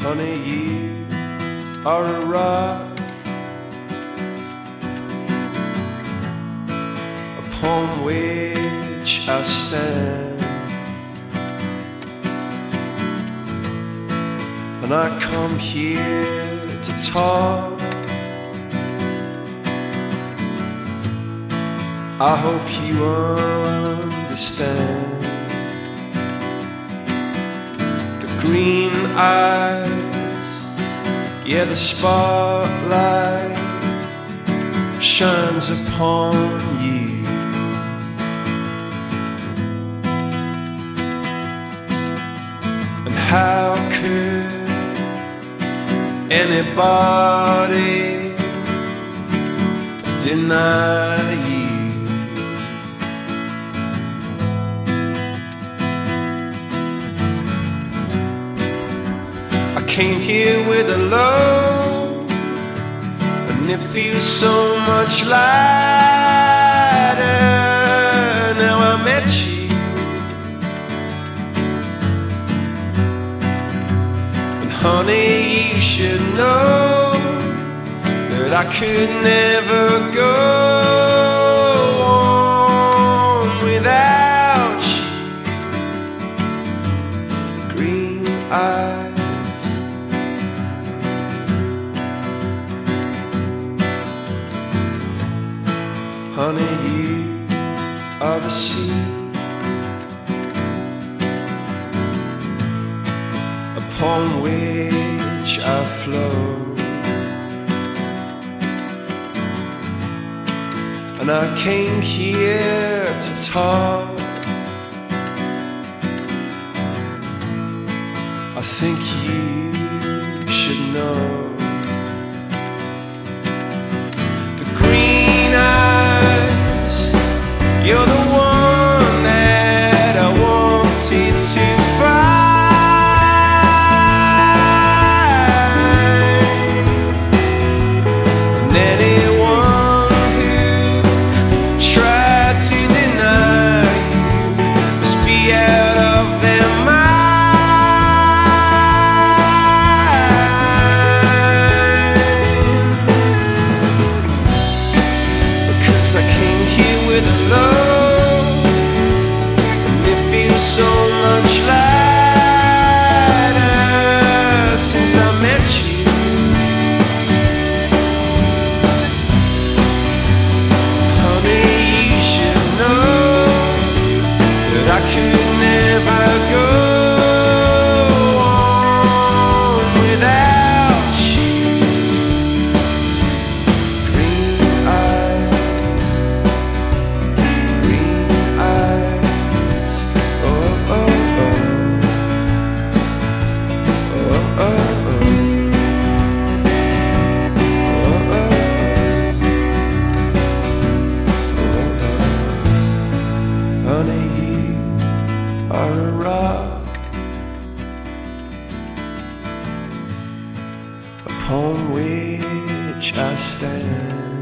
Honey, you are a rock upon which I stand. And I come here to talk. I hope you understand green eyes, yeah, the spotlight shines upon you. And how could anybody deny you? Came here with a load, and it feels so much lighter now I met you. And honey, you should know that I could never go Honey, you are the sea upon which I flow. And I came here to talk. I think you should know. Anyone who tried to deny you. Must be upon which I stand.